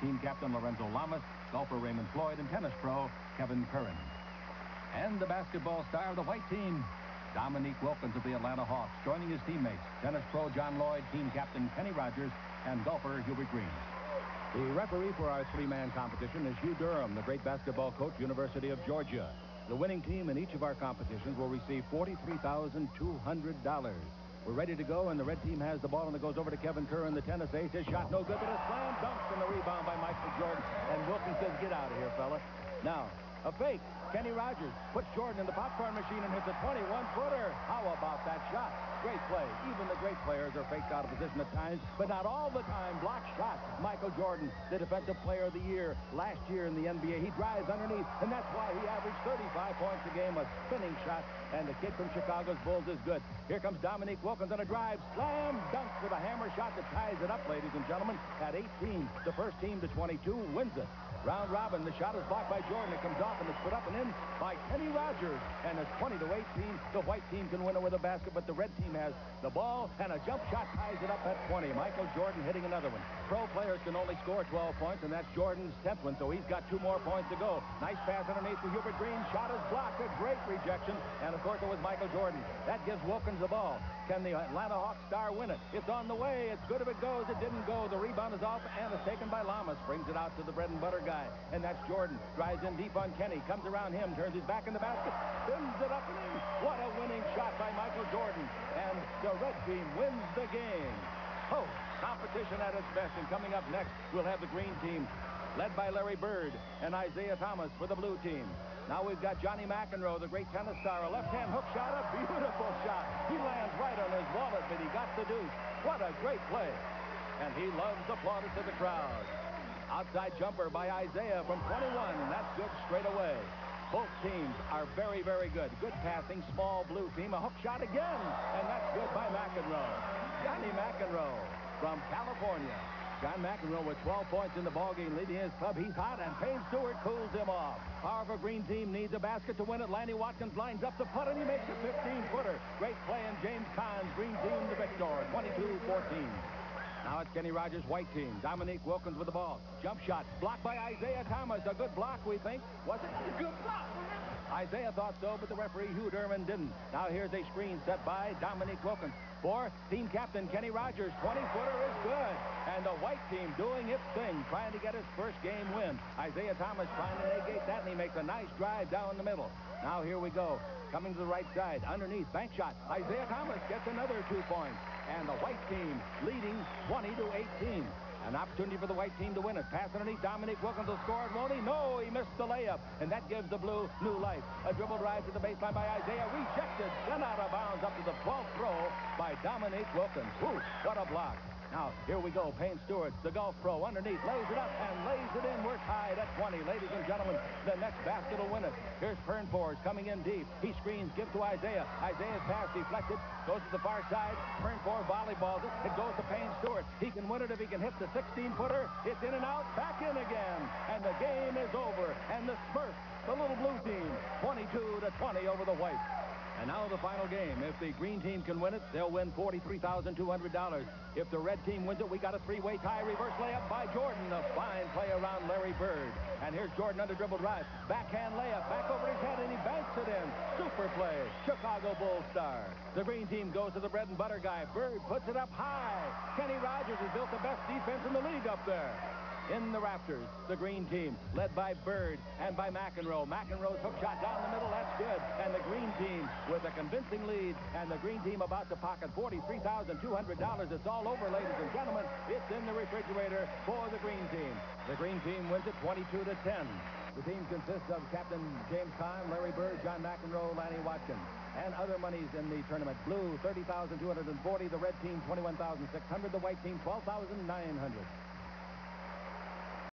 Team captain Lorenzo Lamas, golfer Raymond Floyd, and tennis pro Kevin Curren. And the basketball star of the white team, Dominique Wilkins of the Atlanta Hawks, joining his teammates, tennis pro John Lloyd, team captain Kenny Rogers, and golfer Hubert Green. The referee for our three-man competition is Hugh Durham, the great basketball coach, University of Georgia. The winning team in each of our competitions will receive $43,200. We're ready to go, and the red team has the ball, and it goes over to Kevin Curren, the tennis ace. His shot no good, but a slam dunk and the rebound by Michael Jordan. And Wilkins says, get out of here, fella. Now, a fake. Kenny Rogers puts Jordan in the popcorn machine and hits a 21-footer. How about that shot? Great play. Even the great players are faked out of position at times, but not all the time. Block shot. Michael Jordan, the defensive player of the year last year in the NBA. He drives underneath, and that's why he averaged 35 points a game, a spinning shot, and the kid from Chicago's Bulls is good. Here comes Dominique Wilkins on a drive. Slam dunk with a hammer shot that ties it up, ladies and gentlemen. At 18, the first team to 22 wins it. Round robin, the shot is blocked by Jordan. It comes off and it's put up and in by Kenny Rogers. And it's 20 to 18. The white team can win it with a basket, but the red team has the ball and a jump shot ties it up at 20. Michael Jordan hitting another one. Pro players can only score 12 points, and that's Jordan's 10th one, so he's got two more points to go. Nice pass underneath to Hubert Green. Shot is blocked. A great rejection. And of course, it was Michael Jordan. That gives Wilkins the ball. Can the Atlanta Hawks star win it? It's on the way. It's good if it goes. It didn't go. The rebound is off, and it's taken by Lamas. Brings it out to the bread and butter guy, and that's Jordan. Drives in deep on Kenny. Comes around him. Turns his back in the basket. Spins it up and in. What a winning shot by Michael Jordan. And the red team wins the game. Oh, competition at its best. And coming up next, we'll have the green team led by Larry Bird and Isaiah Thomas for the blue team. Now we've got Johnny McEnroe, the great tennis star. A left-hand hook shot, a beautiful shot. He lands right on his wallet, but he got the deuce. What a great play. And he loves the plaudits of the crowd. Outside jumper by Isaiah from 21. That's good straight away. Both teams are very, very good. Good passing, small blue team. A hook shot again, and that's good by McEnroe. Johnny McEnroe from California. John McEnroe with 12 points in the ballgame, leading his club. He's hot, and Payne Stewart cools him off. However, green team needs a basket to win it. Lanny Wadkins lines up the putt, and he makes a 15-footer. Great play, and James Caan's green team the victor, 22-14. Now it's Kenny Rogers' white team. Dominique Wilkins with the ball. Jump shot. Blocked by Isaiah Thomas. A good block, we think. Was it? a Good block. Isaiah thought so, but the referee, Hugh Durham, didn't. Now here's a screen set by Dominique Wilkins. For team captain Kenny Rogers, 20-footer is good. And the white team doing its thing, trying to get his first game win. Isaiah Thomas trying to negate that, and he makes a nice drive down the middle. Now here we go. Coming to the right side, underneath, bank shot. Isaiah Thomas gets another two points. And the white team leading 20 to 18. An opportunity for the white team to win it. Pass underneath. Dominique Wilkins will score won't he? No, he missed the layup. And that gives the blue new life. A dribble drive to the baseline by Isaiah. Rejected. Then out of bounds up to the 12th throw by Dominique Wilkins. Whew, what a block. Now, here we go. Payne Stewart, the golf pro, underneath, lays it up and lays it in. We're tied at 20. Ladies and gentlemen, the next basket will win it. Here's Pernfors coming in deep. He screens, gives to Isaiah. Isaiah's pass deflected, goes to the far side. Pernfors volleyballs it. It goes to Payne Stewart. He can win it if he can hit the 16-footer. It's in and out, back in again. And the game is over. And the Smurfs, the little blue team, 22 to 20 over the white. And now the final game. If the green team can win it, they'll win $43,200. If the red team wins it, we got a three-way tie. Reverse layup by Jordan. A fine play around Larry Bird. And here's Jordan under dribble drive. Backhand layup. Back over his head, and he banks it in. Super play. Chicago Bulls star. The green team goes to the bread and butter guy. Bird puts it up high. Kenny Rogers has built the best defense in the league up there in the Raptors, The green team, led by Bird and by McEnroe. McEnroe's hook shot down the middle, that's good. And the green team with a convincing lead. And the green team about to pocket $43,200. It's all over, ladies and gentlemen. It's in the refrigerator for the green team. The green team wins it 22 to 10. The team consists of Captain James Caan, Larry Bird, John McEnroe, Lanny Wadkins. And other monies in the tournament. Blue, 30240 The red team, 21600 The white team, 12900